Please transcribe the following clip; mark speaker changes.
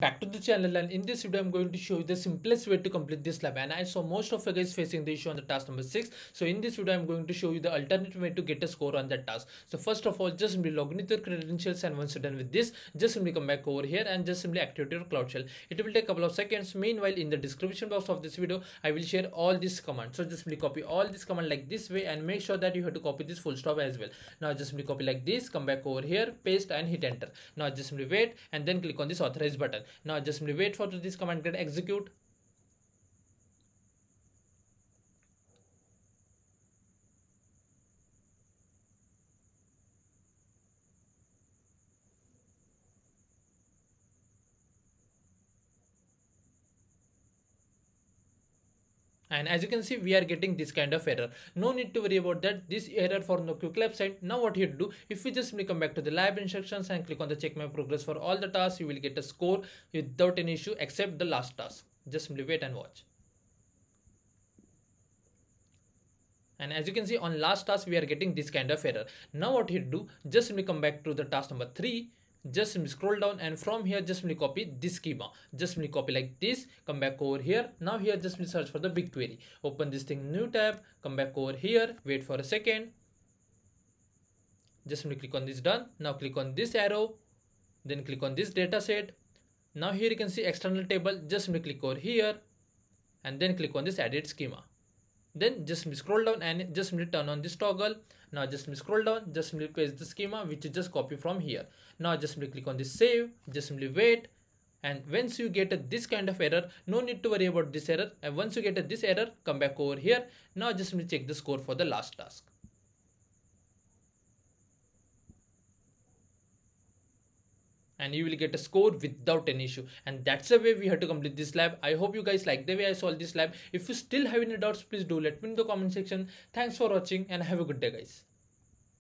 Speaker 1: back to the channel and in this video i'm going to show you the simplest way to complete this lab. And i saw most of you guys facing the issue on the task number six. So in this video i'm going to show you the alternative way to get a score on that task. So first of all just simply log in with your credentials and once you're done with this just simply come back over here and just simply activate your cloud shell. It will take a couple of seconds. Meanwhile in the description box of this video i will share all these commands. So just simply copy all this command like this way and make sure that you have to copy this full stop as well. Now just simply copy like this come back over here paste and hit enter. Now just simply wait and then click on this authorize button now just simply wait for this command get execute and as you can see we are getting this kind of error. No need to worry about that. This error for no quick lab site. Now what you do if we just simply come back to the lab instructions and click on the check my progress for all the tasks you will get a score without any issue except the last task. Just simply wait and watch. And as you can see on last task we are getting this kind of error. Now what you do just simply come back to the task number three just scroll down and from here just simply copy this schema. Just simply copy like this come back over here. Now here just search for the BigQuery. Open this thing new tab come back over here wait for a second. Just simply click on this done. Now click on this arrow then click on this data set. Now here you can see external table just simply click over here and then click on this edit schema then just scroll down and just turn on this toggle. Now just scroll down just simply paste the schema which is just copy from here. Now just simply click on this save just simply wait. And once you get this kind of error no need to worry about this error. And once you get this error come back over here. Now just simply check the score for the last task and you will get a score without an issue. And that's the way we have to complete this lab. I hope you guys like the way i solved this lab. If you still have any doubts please do let me in the comment section. Thanks for watching and have a good day guys